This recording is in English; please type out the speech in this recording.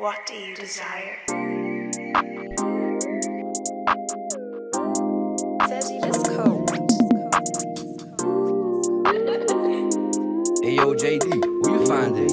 What do you desire? Hey yo, JD, where you find this?